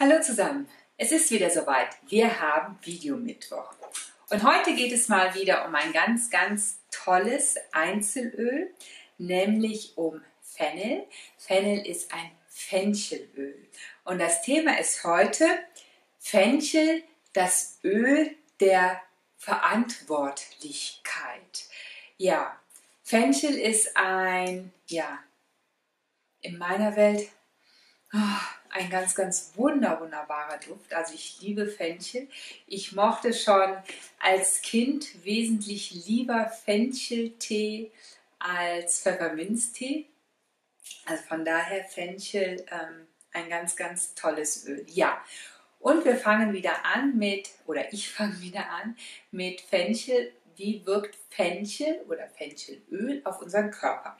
Hallo zusammen, es ist wieder soweit. Wir haben Videomittwoch. Und heute geht es mal wieder um ein ganz, ganz tolles Einzelöl, nämlich um Fennel. Fennel ist ein Fenchelöl. Und das Thema ist heute Fenchel, das Öl der Verantwortlichkeit. Ja, Fenchel ist ein, ja, in meiner Welt ein ganz, ganz wunder, wunderbarer Duft. Also ich liebe Fenchel. Ich mochte schon als Kind wesentlich lieber Fencheltee als Pfefferminztee. Also von daher Fenchel ähm, ein ganz, ganz tolles Öl. Ja, und wir fangen wieder an mit, oder ich fange wieder an mit Fenchel. Wie wirkt Fenchel oder Fenchelöl auf unseren Körper?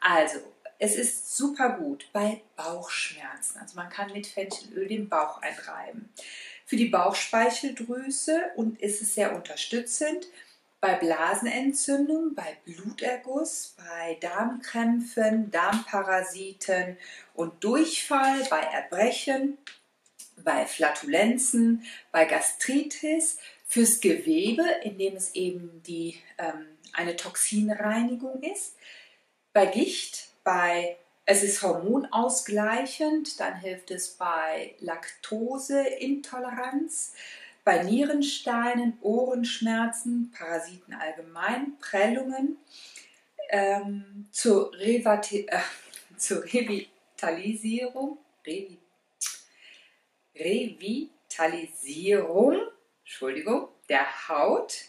Also es ist super gut bei Bauchschmerzen. Also man kann mit Fenchelöl den Bauch einreiben. Für die Bauchspeicheldrüse und ist es sehr unterstützend bei Blasenentzündung, bei Bluterguss, bei Darmkrämpfen, Darmparasiten und Durchfall, bei Erbrechen, bei Flatulenzen, bei Gastritis, fürs Gewebe, indem es eben die, ähm, eine Toxinreinigung ist, bei Gicht, bei, es ist hormonausgleichend, dann hilft es bei Laktoseintoleranz, bei Nierensteinen, Ohrenschmerzen, Parasiten allgemein, Prellungen, ähm, zur, Revati äh, zur Revitalisierung, Revi Revitalisierung Entschuldigung, der Haut.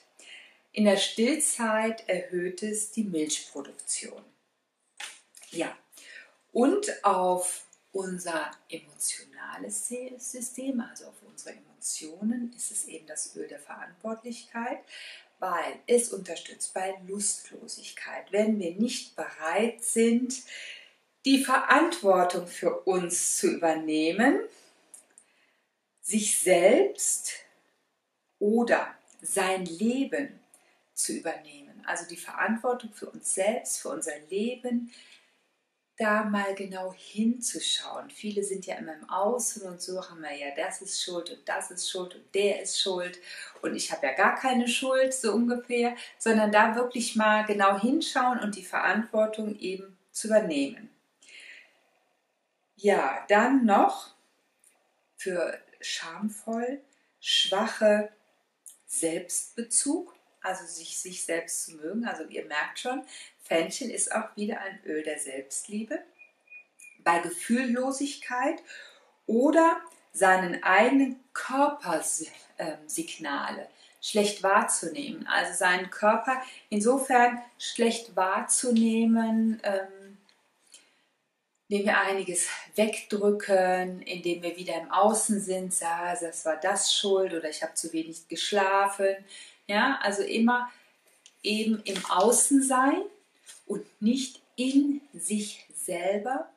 In der Stillzeit erhöht es die Milchproduktion. Ja, und auf unser emotionales System, also auf unsere Emotionen, ist es eben das Öl der Verantwortlichkeit, weil es unterstützt bei Lustlosigkeit, wenn wir nicht bereit sind, die Verantwortung für uns zu übernehmen, sich selbst oder sein Leben zu übernehmen. Also die Verantwortung für uns selbst, für unser Leben, da mal genau hinzuschauen. Viele sind ja immer im Außen und suchen mal, ja, das ist schuld und das ist schuld und der ist schuld und ich habe ja gar keine Schuld, so ungefähr, sondern da wirklich mal genau hinschauen und die Verantwortung eben zu übernehmen. Ja, dann noch für schamvoll, schwache Selbstbezug, also sich, sich selbst zu mögen. Also ihr merkt schon, Fenchel ist auch wieder ein Öl der Selbstliebe. Bei Gefühllosigkeit oder seinen eigenen Körpersignale schlecht wahrzunehmen. Also seinen Körper insofern schlecht wahrzunehmen, ähm, indem wir einiges wegdrücken, indem wir wieder im Außen sind, ja, das war das schuld oder ich habe zu wenig geschlafen. Ja, also immer eben im Außen sein und nicht in sich selber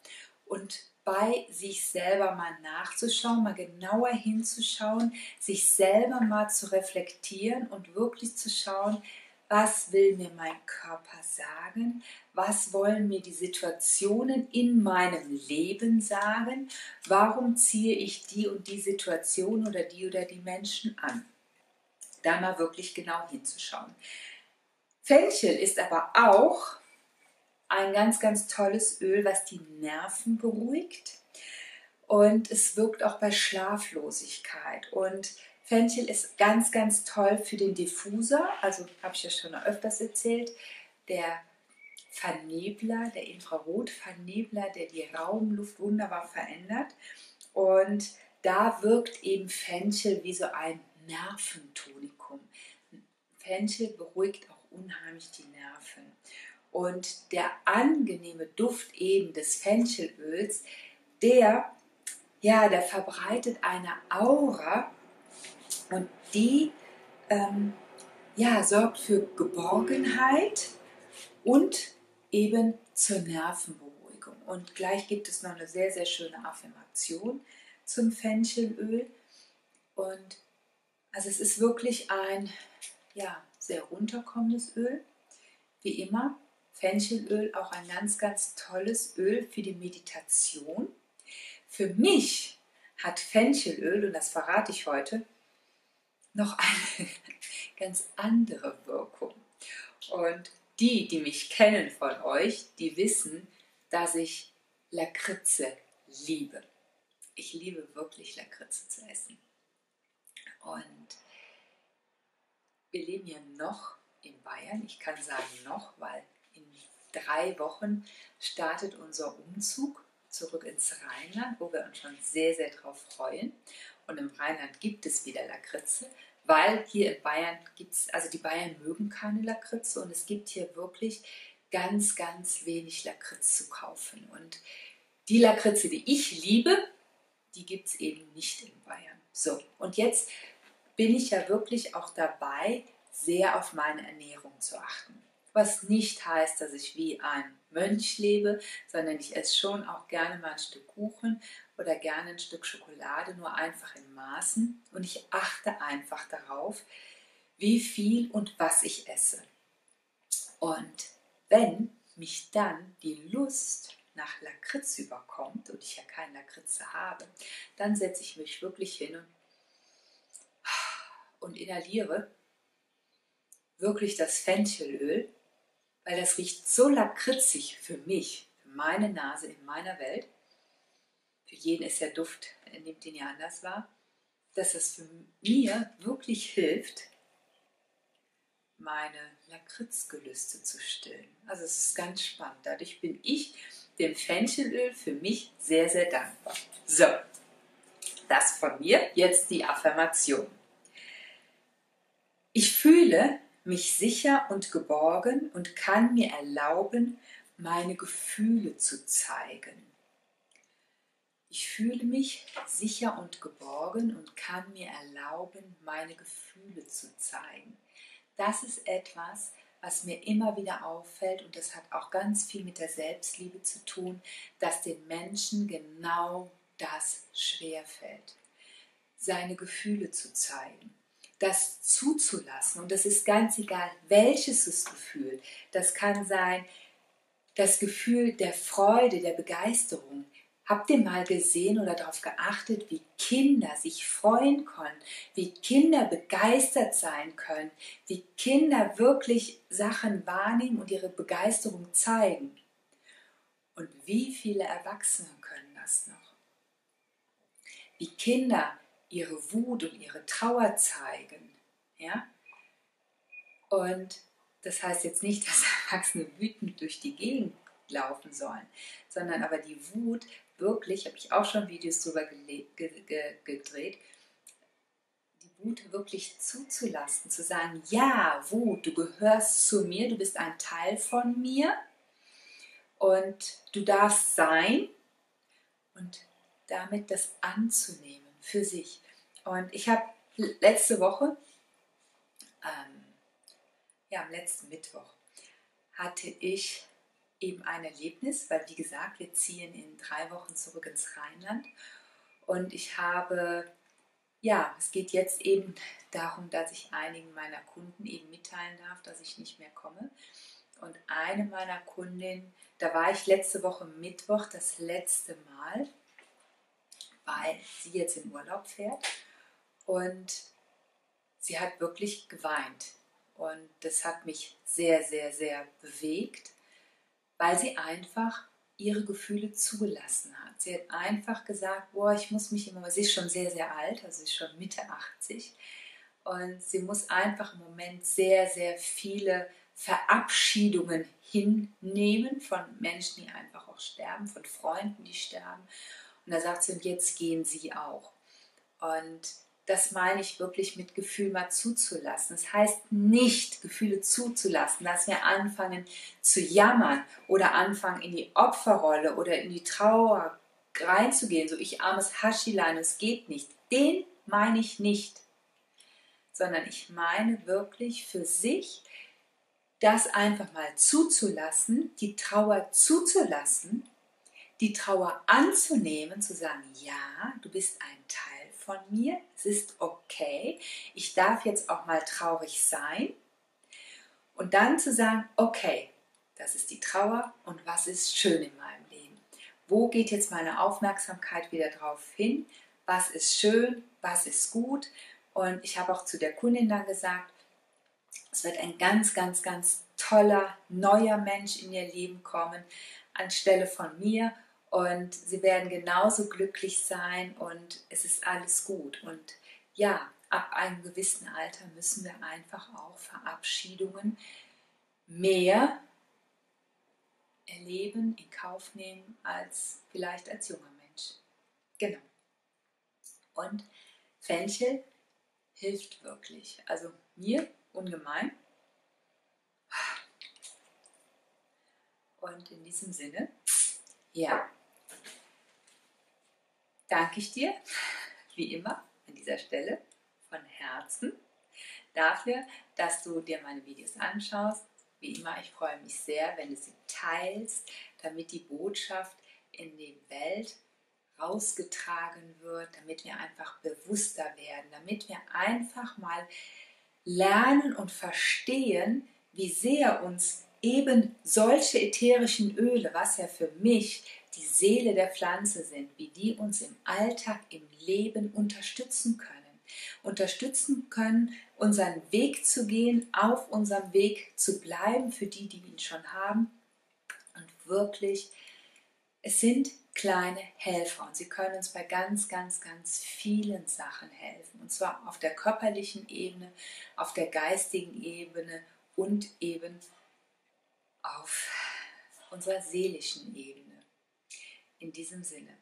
und bei sich selber mal nachzuschauen, mal genauer hinzuschauen, sich selber mal zu reflektieren und wirklich zu schauen, was will mir mein Körper sagen, was wollen mir die Situationen in meinem Leben sagen, warum ziehe ich die und die Situation oder die oder die Menschen an. Da mal wirklich genau hinzuschauen. Fenchel ist aber auch ein ganz, ganz tolles Öl, was die Nerven beruhigt. Und es wirkt auch bei Schlaflosigkeit. Und Fenchel ist ganz, ganz toll für den Diffuser. Also habe ich ja schon öfters erzählt. Der Vernebler, der Infrarotvernebler, der die Raumluft wunderbar verändert. Und da wirkt eben Fenchel wie so ein Nerventonikum. Fenchel beruhigt auch unheimlich die Nerven. Und der angenehme Duft eben des Fenchelöls, der, ja, der verbreitet eine Aura und die, ähm, ja, sorgt für Geborgenheit und eben zur Nervenberuhigung. Und gleich gibt es noch eine sehr, sehr schöne Affirmation zum Fenchelöl. Und also es ist wirklich ein ja, sehr runterkommendes Öl, wie immer. Fenchelöl auch ein ganz, ganz tolles Öl für die Meditation. Für mich hat Fenchelöl, und das verrate ich heute, noch eine ganz andere Wirkung. Und die, die mich kennen von euch, die wissen, dass ich Lakritze liebe. Ich liebe wirklich Lakritze zu essen. Und wir leben ja noch in Bayern. Ich kann sagen noch, weil drei Wochen startet unser Umzug zurück ins Rheinland, wo wir uns schon sehr, sehr drauf freuen. Und im Rheinland gibt es wieder Lakritze, weil hier in Bayern gibt es, also die Bayern mögen keine Lakritze und es gibt hier wirklich ganz, ganz wenig Lakritz zu kaufen. Und die Lakritze, die ich liebe, die gibt es eben nicht in Bayern. So, und jetzt bin ich ja wirklich auch dabei, sehr auf meine Ernährung zu achten. Was nicht heißt, dass ich wie ein Mönch lebe, sondern ich esse schon auch gerne mal ein Stück Kuchen oder gerne ein Stück Schokolade, nur einfach in Maßen. Und ich achte einfach darauf, wie viel und was ich esse. Und wenn mich dann die Lust nach Lakritz überkommt und ich ja keine Lakritze habe, dann setze ich mich wirklich hin und, inhaliere wirklich das Fenchelöl, weil das riecht so lakritzig für mich, für meine Nase in meiner Welt. Für jeden ist der Duft, er nimmt ihn ja anders wahr, dass es für mir wirklich hilft, meine Lakritzgelüste zu stillen. Also es ist ganz spannend. Dadurch bin ich dem Fenchelöl für mich sehr, sehr dankbar. So, das von mir. Jetzt die Affirmation. Ich fühle mich sicher und geborgen und kann mir erlauben, meine Gefühle zu zeigen. Ich fühle mich sicher und geborgen und kann mir erlauben, meine Gefühle zu zeigen. Das ist etwas, was mir immer wieder auffällt und das hat auch ganz viel mit der Selbstliebe zu tun, dass den Menschen genau das schwerfällt, seine Gefühle zu zeigen, das zuzulassen und das ist ganz egal, welches das Gefühl. Das kann sein das Gefühl der Freude, der Begeisterung, Habt ihr mal gesehen oder darauf geachtet, wie Kinder sich freuen können, wie Kinder begeistert sein können, wie Kinder wirklich Sachen wahrnehmen und ihre Begeisterung zeigen? Und wie viele Erwachsene können das noch? Wie Kinder ihre Wut und ihre Trauer zeigen. Ja? Und das heißt jetzt nicht, dass Erwachsene wütend durch die Gegend laufen sollen, sondern aber die Wut wirklich, habe ich auch schon Videos darüber ge ge gedreht, die Wut wirklich zuzulassen, zu sagen, ja, Wut, du gehörst zu mir, du bist ein Teil von mir und du darfst sein und damit das anzunehmen für sich. Und ich habe letzte Woche, ähm, ja, am letzten Mittwoch, hatte ich eben ein Erlebnis, weil wie gesagt, wir ziehen in drei Wochen zurück ins Rheinland und ich habe, ja, es geht jetzt eben darum, dass ich einigen meiner Kunden eben mitteilen darf, dass ich nicht mehr komme. Und eine meiner Kundinnen, da war ich letzte Woche Mittwoch das letzte Mal, weil sie jetzt in Urlaub fährt und sie hat wirklich geweint. Und das hat mich sehr, sehr, sehr bewegt weil sie einfach ihre Gefühle zugelassen hat. Sie hat einfach gesagt, boah, ich muss mich immer, sie ist schon sehr, sehr alt, also sie ist schon Mitte 80 und sie muss einfach im Moment sehr, sehr viele Verabschiedungen hinnehmen von Menschen, die einfach auch sterben, von Freunden, die sterben. Und da sagt sie, und jetzt gehen sie auch. Und das meine ich wirklich mit Gefühl mal zuzulassen. Das heißt nicht, Gefühle zuzulassen, dass wir anfangen zu jammern oder anfangen in die Opferrolle oder in die Trauer reinzugehen, so ich armes Haschilein, es geht nicht. Den meine ich nicht, sondern ich meine wirklich für sich, das einfach mal zuzulassen, die Trauer zuzulassen, die Trauer anzunehmen, zu sagen, ja, du bist ein Teil von mir, es ist okay, ich darf jetzt auch mal traurig sein und dann zu sagen, okay, das ist die Trauer und was ist schön in meinem Leben? Wo geht jetzt meine Aufmerksamkeit wieder drauf hin? was ist schön, was ist gut. Und ich habe auch zu der Kundin dann gesagt, es wird ein ganz, ganz, ganz toller, neuer Mensch in ihr Leben kommen, anstelle von mir. Und sie werden genauso glücklich sein und es ist alles gut. Und ja, ab einem gewissen Alter müssen wir einfach auch Verabschiedungen mehr erleben, in Kauf nehmen als vielleicht als junger Mensch. Genau. Und Fenchel hilft wirklich. Also mir ungemein. Und in diesem Sinne, ja, danke ich dir, wie immer, an dieser Stelle von Herzen dafür, dass du dir meine Videos anschaust. Wie immer, ich freue mich sehr, wenn du sie teilst, damit die Botschaft in die Welt rausgetragen wird, damit wir einfach bewusster werden, damit wir einfach mal lernen und verstehen, wie sehr uns eben solche ätherischen Öle, was ja für mich die Seele der Pflanze sind, wie die uns im Alltag, im Leben unterstützen können. Unterstützen können, unseren Weg zu gehen, auf unserem Weg zu bleiben, für die, die ihn schon haben. Und wirklich, es sind kleine Helfer und sie können uns bei ganz, ganz, ganz vielen Sachen helfen. Und zwar auf der körperlichen Ebene, auf der geistigen Ebene und eben auf unserer seelischen Ebene. In diesem Sinne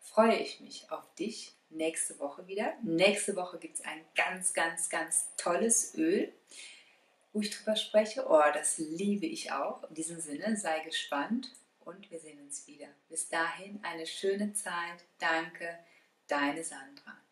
freue ich mich auf dich nächste Woche wieder. Nächste Woche gibt es ein ganz, ganz, ganz tolles Öl, wo ich drüber spreche. Oh, das liebe ich auch. In diesem Sinne, sei gespannt und wir sehen uns wieder. Bis dahin eine schöne Zeit. Danke, deine Sandra.